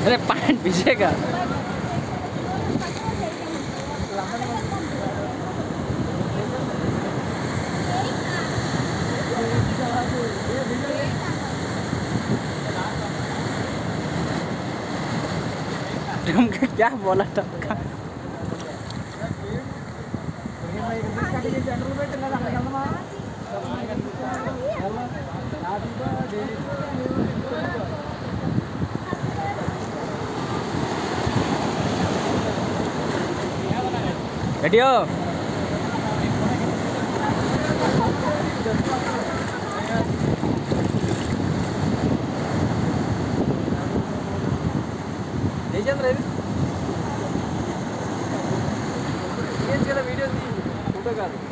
Ini pan bisa kan? Jangan kayak bola? Ready Jangan Dejan ready. Ini video sih. galiba.